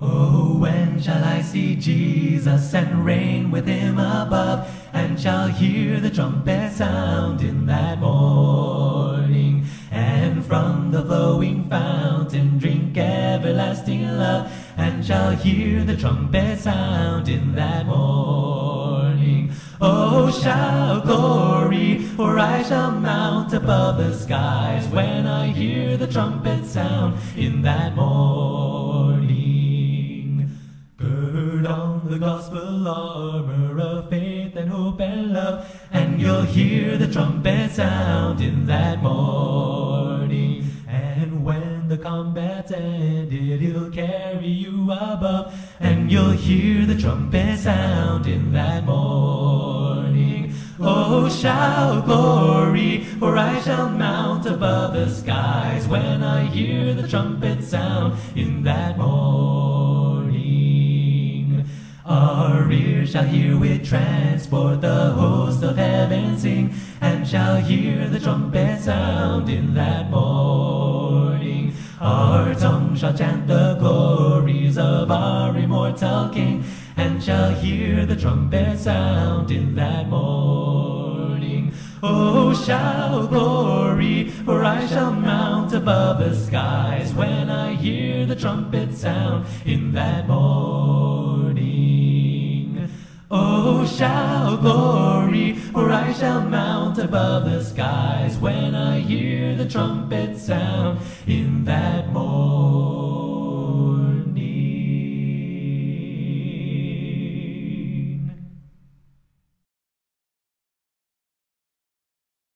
Oh, when shall I see Jesus and reign with him above, and shall hear the trumpet sound in that morning, and from the flowing fountain drink everlasting love, and shall hear the trumpet sound in that morning. Oh, shout glory, for I shall mount above the skies when I hear the trumpet sound in that morning. On the gospel armor of faith and hope and love, and you'll hear the trumpet sound in that morning. And when the combat's ended, he'll carry you above, and you'll hear the trumpet sound in that morning. Oh, shout glory, for I shall mount above the skies when I hear the trumpet sound in that morning. Our ears shall hear with transport the host of heaven sing, and shall hear the trumpet sound in that morning. Our tongue shall chant the glories of our immortal King, and shall hear the trumpet sound in that morning. Oh, shout glory, for I shall mount above the skies when I hear the trumpet sound in that morning. Oh, shout glory, for I shall mount above the skies when I hear the trumpet sound in that.